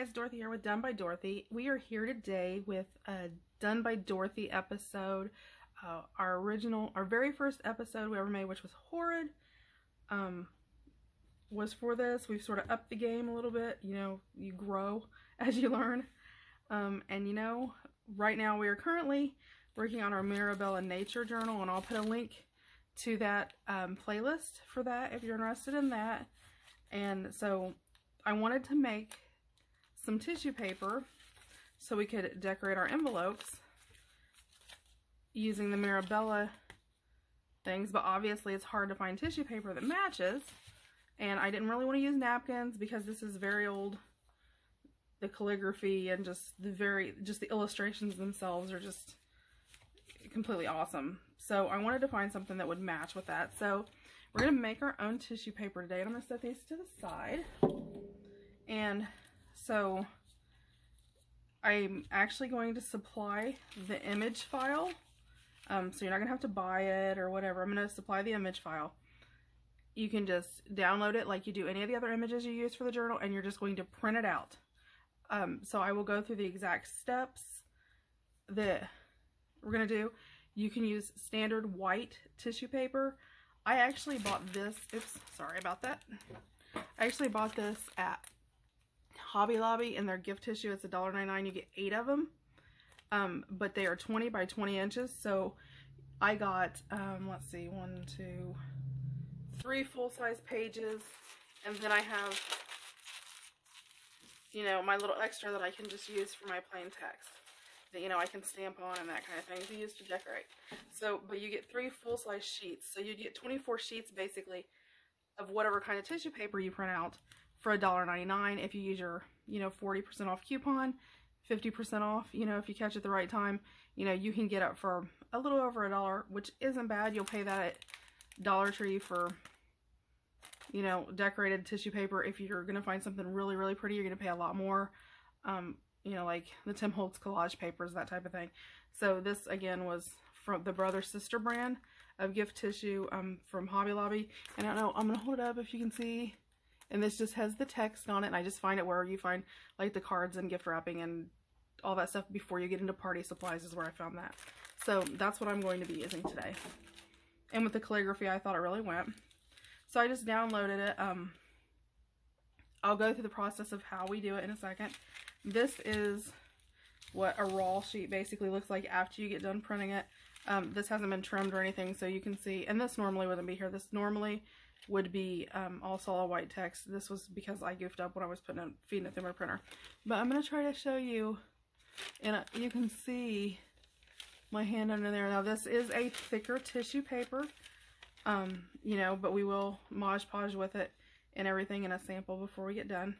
guys, Dorothy here with Done by Dorothy. We are here today with a Done by Dorothy episode. Uh, our original, our very first episode we ever made, which was horrid, um, was for this. We've sort of upped the game a little bit. You know, you grow as you learn. Um, and you know, right now we are currently working on our Mira Bella Nature Journal, and I'll put a link to that um, playlist for that if you're interested in that. And so I wanted to make some tissue paper so we could decorate our envelopes using the Mira Bella things, but obviously it's hard to find tissue paper that matches. And I didn't really want to use napkins because this is very old. The calligraphy and just the very, just the illustrations themselves are just completely awesome. So I wanted to find something that would match with that. So we're going to make our own tissue paper today. And I'm going to set these to the side. And so I'm actually going to supply the image file. Um, so you're not going to have to buy it or whatever. I'm going to supply the image file. You can just download it like you do any of the other images you use for the journal and you're just going to print it out. Um, so I will go through the exact steps that we're going to do. You can use standard white tissue paper. I actually bought this, oops, sorry about that. I actually bought this at Hobby Lobby and their gift tissue. It's $1.99. You get eight of them. Um, but they are 20 by 20 inches. So I got, um, let's see, one, two, three full-size pages. And then I have, you know, my little extra that I can just use for my plain text. That, you know, I can stamp on and that kind of thing to use to decorate. So, but you get three full-size sheets. So you get 24 sheets, basically, of whatever kind of tissue paper you print out for $1.99 if you use your, you know, 40% off coupon, 50% off, you know, if you catch it the right time, you know, you can get it for a little over a dollar, which isn't bad. You'll pay that at Dollar Tree for, you know, decorated tissue paper. If you're going to find something really, really pretty, you're going to pay a lot more. Um, you know, like the Tim Holtz collage papers, that type of thing. So this, again, was from the Brother Sister brand of gift tissue um, from Hobby Lobby. And I don't know, I'm going to hold it up if you can see and this just has the text on it. And I just find it where you find like the cards and gift wrapping and all that stuff before you get into party supplies is where I found that. So that's what I'm going to be using today. And with the calligraphy, I thought it really went. So I just downloaded it. Um, I'll go through the process of how we do it in a second. This is what a raw sheet basically looks like after you get done printing it. Um, this hasn't been trimmed or anything, so you can see, and this normally wouldn't be here. This normally would be um, all solid white text. This was because I goofed up when I was putting it, feeding it through my printer. But I'm going to try to show you, and you can see my hand under there. Now this is a thicker tissue paper, um, you know, but we will Mod Podge with it and everything in a sample before we get done.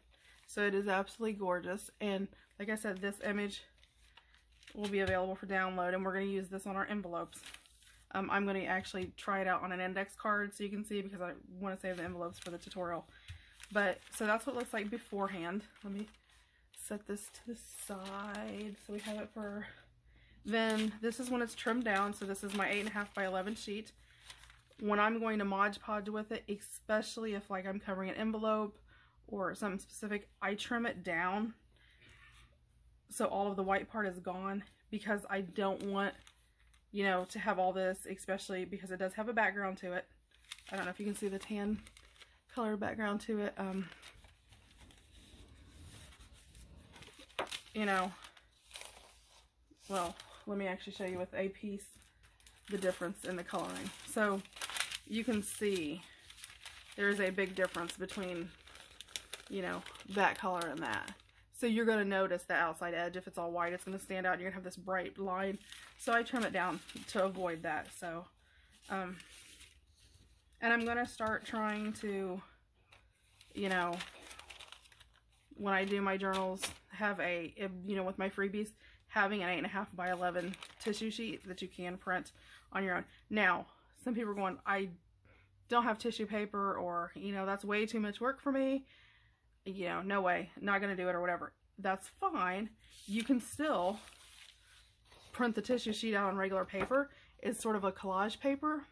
So it is absolutely gorgeous. And like I said, this image will be available for download and we're going to use this on our envelopes. Um, I'm going to actually try it out on an index card so you can see because I want to save the envelopes for the tutorial. But, so that's what it looks like beforehand. Let me set this to the side so we have it for... Then this is when it's trimmed down. So this is my 8.5 by 11 sheet. When I'm going to Mod Podge with it, especially if like I'm covering an envelope or something specific, I trim it down so all of the white part is gone because I don't want you know, to have all this, especially because it does have a background to it. I don't know if you can see the tan color background to it. Um, you know, well, let me actually show you with a piece the difference in the coloring. So you can see there's a big difference between, you know, that color and that. So you're going to notice the outside edge. If it's all white, it's going to stand out. You're going to have this bright line. So I trim it down to avoid that. So, um, and I'm going to start trying to, you know, when I do my journals, have a, you know, with my freebies, having an 8.5 by 11 tissue sheet that you can print on your own. Now, some people are going, I don't have tissue paper or, you know, that's way too much work for me you know, no way, not going to do it or whatever. That's fine. You can still print the tissue sheet out on regular paper. It's sort of a collage paper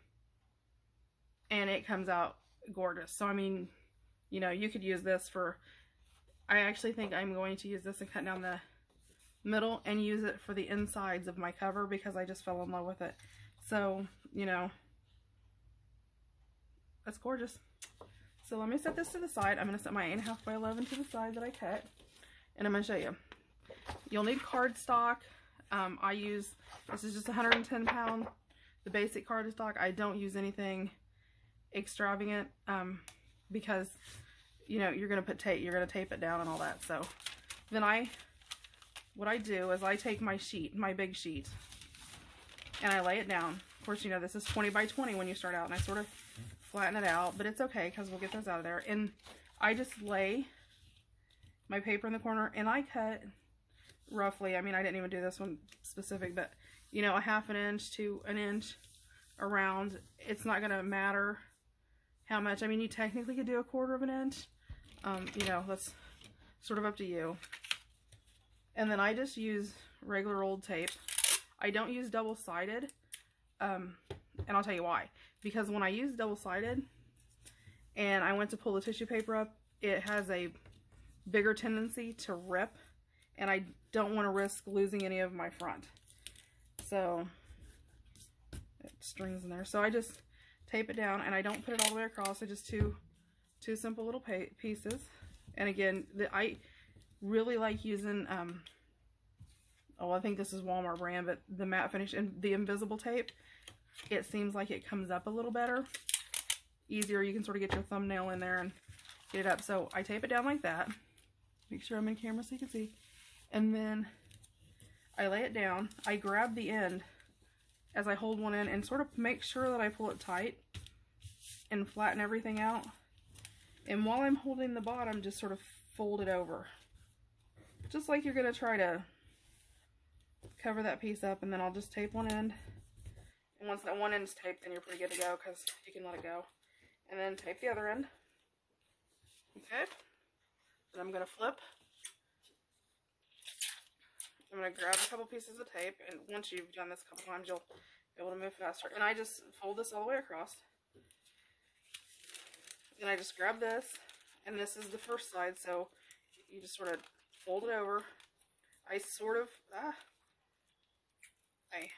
and it comes out gorgeous. So, I mean, you know, you could use this for I actually think I'm going to use this and cut down the middle and use it for the insides of my cover because I just fell in love with it. So, you know, that's gorgeous. So let me set this to the side. I'm going to set my 8.5 by 11 to the side that I cut. And I'm going to show you. You'll need cardstock. Um, I use, this is just 110 pound, the basic cardstock. I don't use anything extravagant um, because, you know, you're going to put tape, you're going to tape it down and all that. So then I, what I do is I take my sheet, my big sheet, and I lay it down. Of course, you know, this is 20 by 20 when you start out, and I sort of flatten it out, but it's okay because we'll get those out of there. And I just lay my paper in the corner, and I cut roughly, I mean, I didn't even do this one specific, but, you know, a half an inch to an inch around. It's not going to matter how much. I mean, you technically could do a quarter of an inch. Um, you know, that's sort of up to you. And then I just use regular old tape. I don't use double-sided. Um, and I'll tell you why. Because when I use double-sided and I went to pull the tissue paper up, it has a bigger tendency to rip. And I don't want to risk losing any of my front. So, it strings in there. So I just tape it down and I don't put it all the way across. I just two, two simple little pieces. And again, the, I really like using, um, oh, I think this is Walmart brand, but the matte finish and the invisible tape, it seems like it comes up a little better. Easier, you can sort of get your thumbnail in there and get it up. So I tape it down like that. Make sure I'm in camera so you can see. And then I lay it down. I grab the end as I hold one in and sort of make sure that I pull it tight and flatten everything out. And while I'm holding the bottom, just sort of fold it over. Just like you're going to try to cover that piece up and then I'll just tape one end. And once that one end's taped, then you're pretty good to go because you can let it go. And then tape the other end. Okay. Then I'm going to flip. I'm going to grab a couple pieces of tape, and once you've done this a couple times, you'll be able to move faster. And I just fold this all the way across. And I just grab this, and this is the first side, so you just sort of fold it over. I sort of, ah, I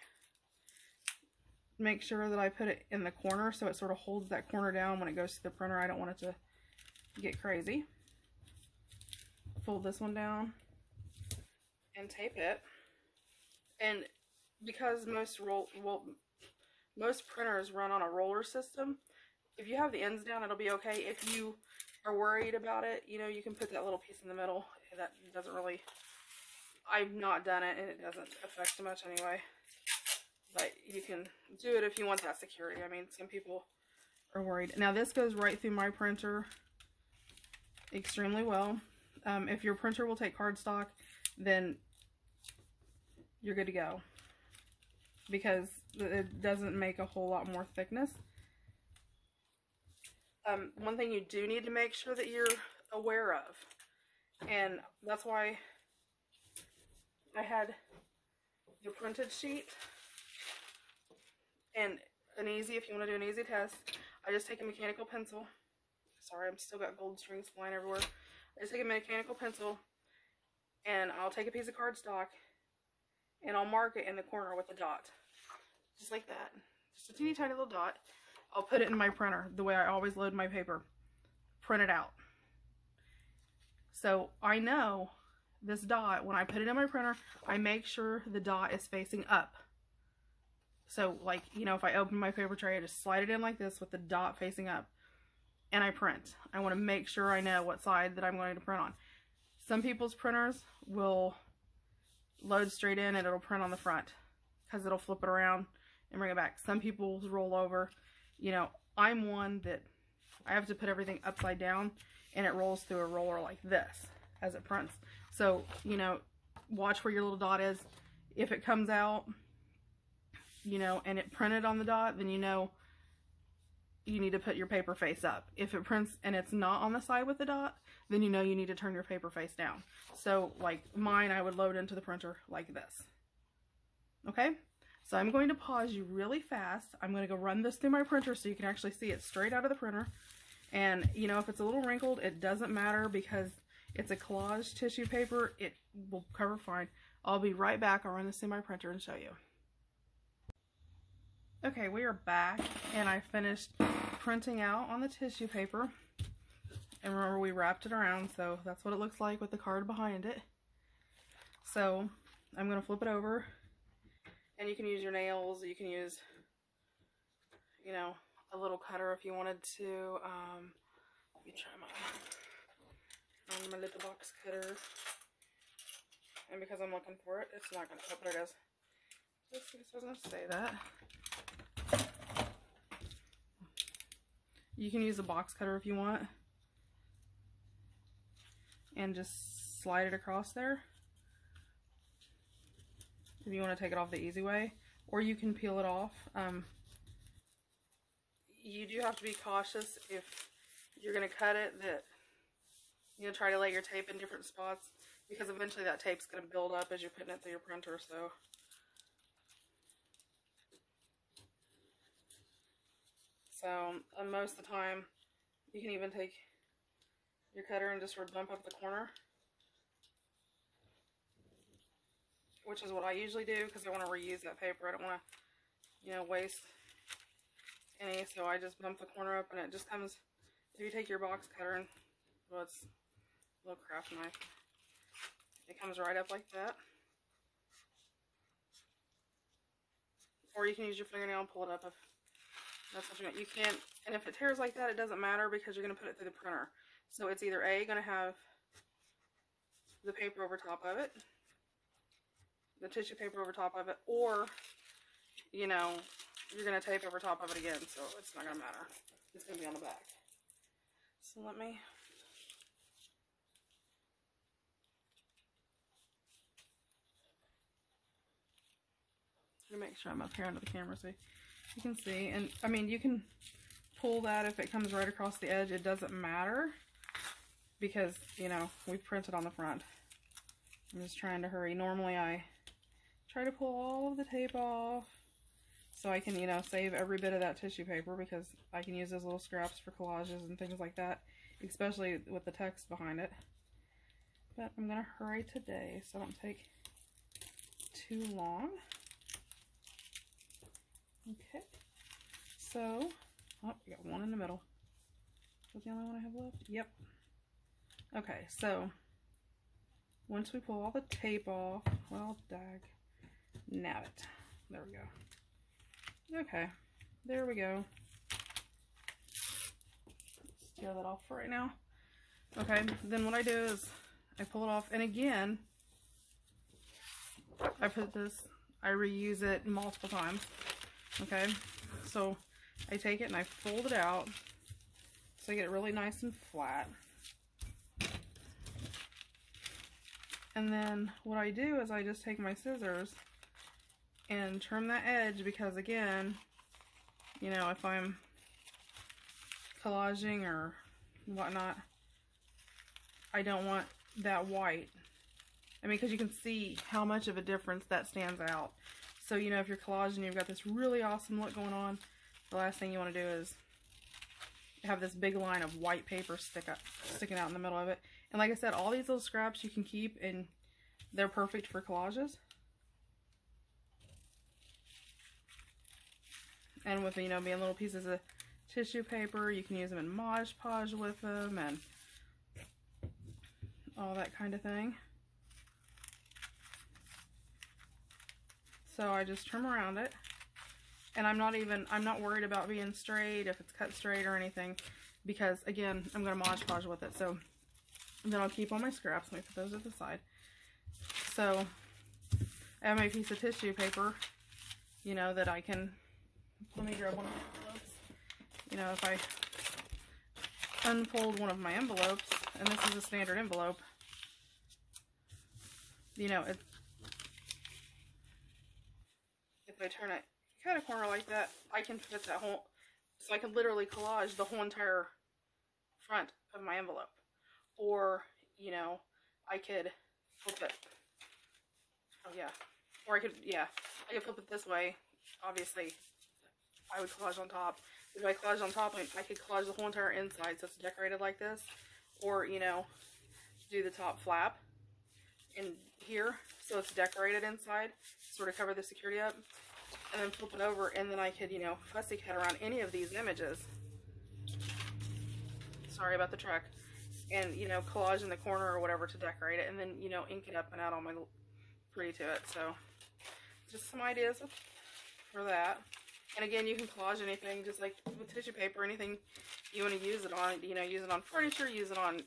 make sure that I put it in the corner so it sort of holds that corner down when it goes to the printer. I don't want it to get crazy. Fold this one down and tape it. And because most roll, well, most printers run on a roller system, if you have the ends down, it'll be okay. If you are worried about it, you know, you can put that little piece in the middle. That doesn't really, I've not done it, and it doesn't affect much anyway. But you can do it if you want that security. I mean, some people are worried. Now, this goes right through my printer extremely well. Um, if your printer will take cardstock, then you're good to go. Because it doesn't make a whole lot more thickness. Um, one thing you do need to make sure that you're aware of, and that's why I had the printed sheet, and an easy, if you want to do an easy test, I just take a mechanical pencil. Sorry, I'm still got gold strings flying everywhere. I just take a mechanical pencil, and I'll take a piece of cardstock, and I'll mark it in the corner with a dot. Just like that. Just a teeny tiny little dot. I'll put it in my printer the way I always load my paper. Print it out. So I know this dot, when I put it in my printer, I make sure the dot is facing up. So like, you know, if I open my paper tray, I just slide it in like this with the dot facing up and I print. I want to make sure I know what side that I'm going to print on. Some people's printers will load straight in and it'll print on the front because it'll flip it around and bring it back. Some people roll over. You know, I'm one that I have to put everything upside down and it rolls through a roller like this as it prints. So, you know, watch where your little dot is. If it comes out, you know, and it printed on the dot, then you know you need to put your paper face up. If it prints and it's not on the side with the dot, then you know you need to turn your paper face down. So like mine, I would load into the printer like this. Okay, so I'm going to pause you really fast. I'm going to go run this through my printer so you can actually see it straight out of the printer. And you know, if it's a little wrinkled, it doesn't matter because It's a collage tissue paper. It will cover fine. I'll be right back. I'll run this through my printer and show you. Okay, we are back and I finished printing out on the tissue paper. And remember we wrapped it around, so that's what it looks like with the card behind it. So I'm going to flip it over and you can use your nails, you can use, you know, a little cutter if you wanted to. Um, let me try my, my little box cutter. And because I'm looking for it, it's not going to, oh, there it is. Going to say that. You can use a box cutter if you want. And just slide it across there. If you want to take it off the easy way. Or you can peel it off. Um, you do have to be cautious if you're going to cut it that you know try to lay your tape in different spots because eventually that tape's going to build up as you're putting it through your printer so So um, most of the time, you can even take your cutter and just sort of bump up the corner. Which is what I usually do because I want to reuse that paper. I don't want to, you know, waste any. So I just bump the corner up and it just comes, if you take your box cutter and, well, it's a little craft knife. It comes right up like that. Or you can use your fingernail and pull it up if that's what you want. You can't, and if it tears like that, it doesn't matter because you're going to put it through the printer. So it's either A, going to have the paper over top of it, the tissue paper over top of it, or, you know, you're going to tape over top of it again, so it's not going to matter. It's going to be on the back. So let me... Me make sure I'm up here under the camera so you can see. And I mean, you can pull that if it comes right across the edge. It doesn't matter because, you know, we printed on the front. I'm just trying to hurry. Normally I try to pull all of the tape off so I can, you know, save every bit of that tissue paper because I can use those little scraps for collages and things like that, especially with the text behind it. But I'm going to hurry today so I don't take too long. Okay. So, oh, we got one in the middle. Is that the only one I have left? Yep. Okay, so once we pull all the tape off, well, dag, nab it. There we go. Okay, there we go. Let's tear that off for right now. Okay, then what I do is I pull it off, and again, I put this, I reuse it multiple times. Okay, so I take it and I fold it out so I get it really nice and flat. And then what I do is I just take my scissors and trim that edge because again, you know, if I'm collaging or whatnot, I don't want that white. I mean, because you can see how much of a difference that stands out. So, you know, if you're collaging, you've got this really awesome look going on, the last thing you want to do is have this big line of white paper stick up, sticking out in the middle of it. And like I said, all these little scraps you can keep and they're perfect for collages. And with, you know, being little pieces of tissue paper, you can use them in Mod Podge with them and all that kind of thing. So I just trim around it. And I'm not even, I'm not worried about being straight, if it's cut straight or anything. Because, again, I'm going to Mod Podge with it. So then I'll keep all my scraps. Let me put those at the side. So I have my piece of tissue paper, you know, that I can, let me grab one of my envelopes. You know, if I unfold one of my envelopes, and this is a standard envelope, you know, it, if I turn it cut a corner like that, I can fit that whole, so I can literally collage the whole entire front of my envelope. Or, you know, I could flip it. Oh yeah. Or I could, yeah, I could flip it this way. Obviously, I would collage on top. If I collage on top, I could collage the whole entire inside so it's decorated like this. Or, you know, do the top flap in here so it's decorated inside, sort of cover the security up, and then flip it over, and then I could, you know, fussy cut around any of these images. Sorry about the truck. And, you know, collage in the corner or whatever to decorate it, and then, you know, ink it up and add all my pretty to it. So, just some ideas for that. And again, you can collage anything, just like with tissue paper, anything you want to use it on. You know, use it on furniture, use it on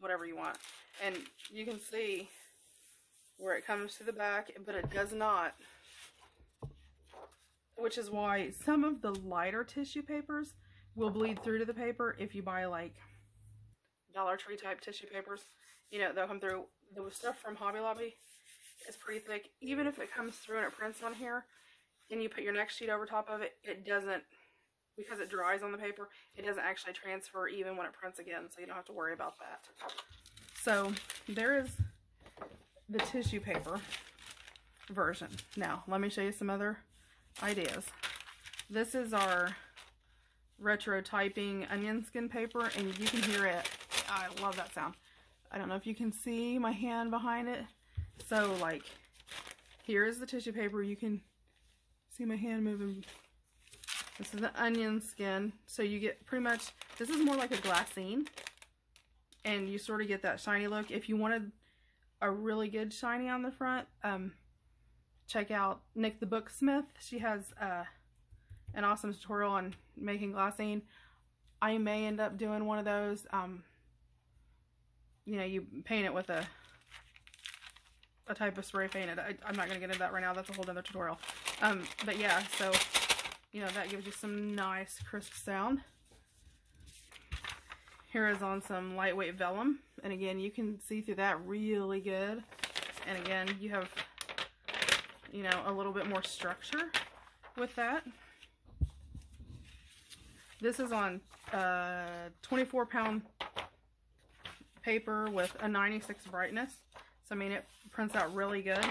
whatever you want. And you can see where it comes to the back, but it does not. Which is why some of the lighter tissue papers will bleed through to the paper if you buy like Dollar Tree type tissue papers. You know, they'll come through. The stuff from Hobby Lobby is pretty thick. Even if it comes through and it prints on here, and you put your next sheet over top of it, it doesn't, because it dries on the paper, it doesn't actually transfer even when it prints again, so you don't have to worry about that. So, there is the tissue paper version. Now, let me show you some other ideas. This is our retro typing onion skin paper, and you can hear it. I love that sound. I don't know if you can see my hand behind it. So, like, here's the tissue paper. You can see my hand moving. This is the onion skin. So you get pretty much, this is more like a glassine. And you sort of get that shiny look. If you wanted a really good shiny on the front, um, check out Nik the Booksmith. She has uh, an awesome tutorial on making glassine. I may end up doing one of those. Um, you know, you paint it with a a type of spray painted. I, am not going to get into that right now. That's a whole other tutorial. Um, but yeah, so, you know, that gives you some nice crisp sound. Here is on some lightweight vellum. And again, you can see through that really good. And again, you have, you know, a little bit more structure with that. This is on uh, 24 pound paper with a 96 brightness. So, I mean, it prints out really good.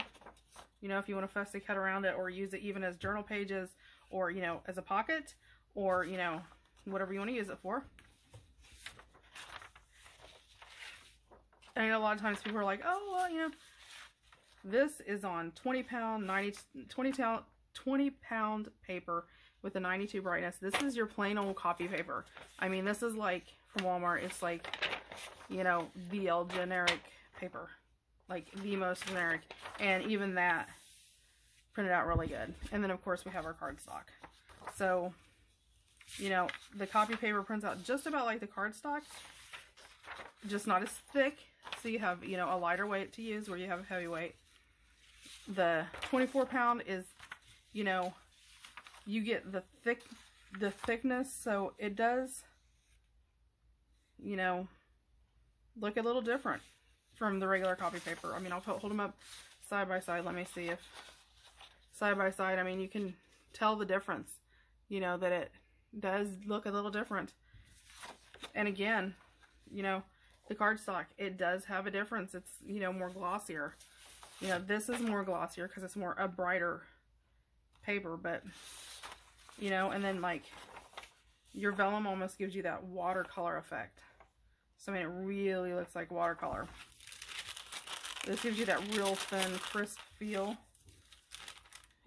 You know, if you want to fussy cut around it or use it even as journal pages or, you know, as a pocket or, you know, whatever you want to use it for. And a lot of times people are like, oh, well, you know, this is on 20 pound, 90, 20, pound, 20 pound paper with a 92 brightness. This is your plain old copy paper. I mean, this is like, from Walmart, it's like, you know, VL generic paper like the most generic. And even that printed out really good. And then of course we have our cardstock. So, you know, the copy paper prints out just about like the cardstock, just not as thick. So you have, you know, a lighter weight to use where you have a heavy weight. The 24 pound is, you know, you get the thick, the thickness. So it does, you know, look a little different from the regular copy paper. I mean, I'll hold them up side by side. Let me see if side by side, I mean, you can tell the difference, you know, that it does look a little different. And again, you know, the cardstock, it does have a difference. It's, you know, more glossier. You know, this is more glossier because it's more a brighter paper, but, you know, and then like your vellum almost gives you that watercolor effect. So, I mean, it really looks like watercolor. This gives you that real thin, crisp feel.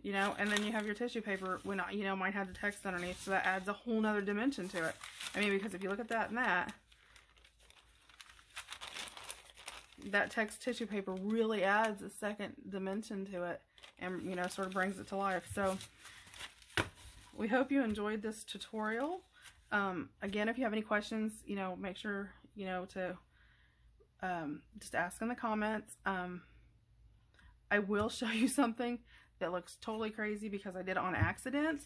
You know, and then you have your tissue paper when, you know, mine had the text underneath, so that adds a whole nother dimension to it. I mean, because if you look at that and that, that text tissue paper really adds a second dimension to it and, you know, sort of brings it to life. So, we hope you enjoyed this tutorial. Um, again, if you have any questions, you know, make sure, you know, to um, just ask in the comments. Um, I will show you something that looks totally crazy because I did it on accident.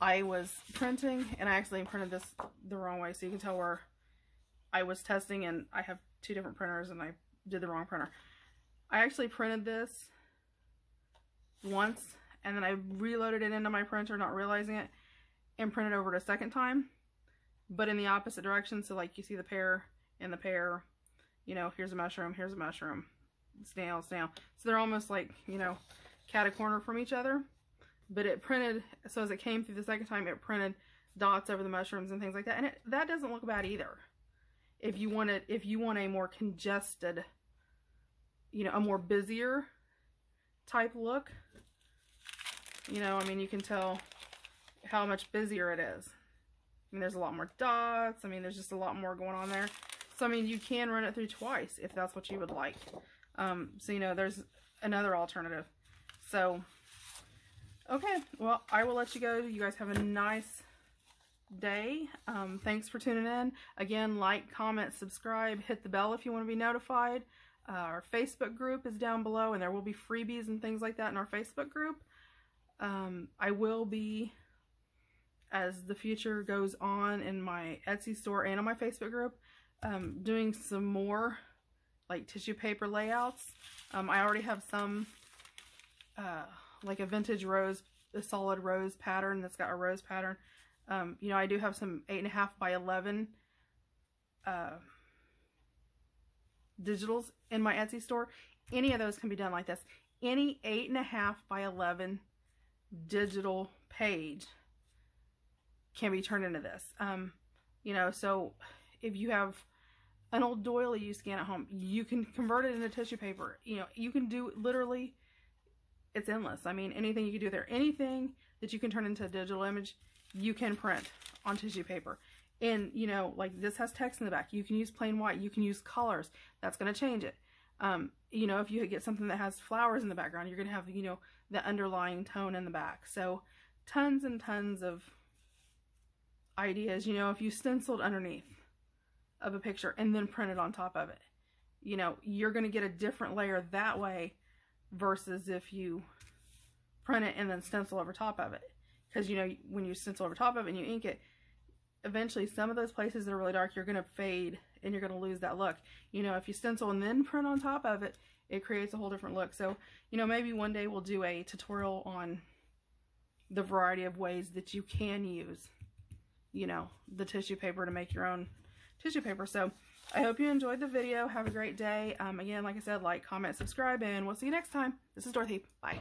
I was printing and I actually printed this the wrong way so you can tell where I was testing and I have two different printers and I did the wrong printer. I actually printed this once and then I reloaded it into my printer not realizing it and printed over it a second time but in the opposite direction so like you see the pear and the pear you know, here's a mushroom, here's a mushroom, snail, snail. So they're almost like, you know, cat a corner from each other. But it printed, so as it came through the second time, it printed dots over the mushrooms and things like that. And it, that doesn't look bad either. If you want it, if you want a more congested you know, a more busier type look. You know, I mean, you can tell how much busier it is. I mean, there's a lot more dots. I mean, there's just a lot more going on there. So, I mean, you can run it through twice if that's what you would like. Um, so, you know, there's another alternative. So, okay. Well, I will let you go. You guys have a nice day. Um, thanks for tuning in. Again, like, comment, subscribe, hit the bell if you want to be notified. Uh, our Facebook group is down below, and there will be freebies and things like that in our Facebook group. Um, I will be, as the future goes on in my Etsy store and on my Facebook group, um, doing some more like tissue paper layouts. Um, I already have some, uh, like a vintage rose, a solid rose pattern that's got a rose pattern. Um, you know, I do have some 8.5 by 11 uh, digitals in my Etsy store. Any of those can be done like this. Any 8.5 by 11 digital page can be turned into this. Um, you know, so if you have an old doily you scan at home, you can convert it into tissue paper. You know, you can do literally, it's endless. I mean, anything you can do there. Anything that you can turn into a digital image, you can print on tissue paper. And, you know, like this has text in the back. You can use plain white. You can use colors. That's going to change it. Um, you know, if you get something that has flowers in the background, you're going to have, you know, the underlying tone in the back. So tons and tons of ideas. You know, if you stenciled underneath of a picture and then printed on top of it, you know, you're going to get a different layer that way versus if you print it and then stencil over top of it. Because, you know, when you stencil over top of it and you ink it, eventually some of those places that are really dark, you're going to fade and you're going to lose that look. You know, if you stencil and then print on top of it, it creates a whole different look. So, you know, maybe one day we'll do a tutorial on the variety of ways that you can use, you know, the tissue paper to make your own tissue paper. So I hope you enjoyed the video. Have a great day. Um, again, like I said, like, comment, subscribe, and we'll see you next time. This is Dorothy. Bye.